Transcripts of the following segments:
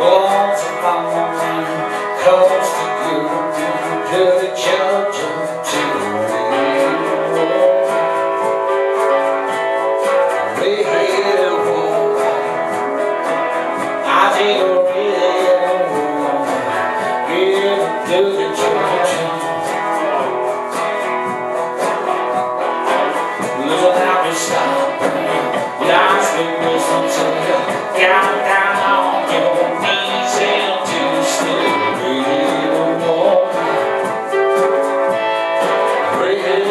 was falling close to you, to the to me. We don't really know, give to the children. Stop, dancing down.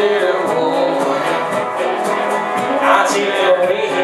I see the way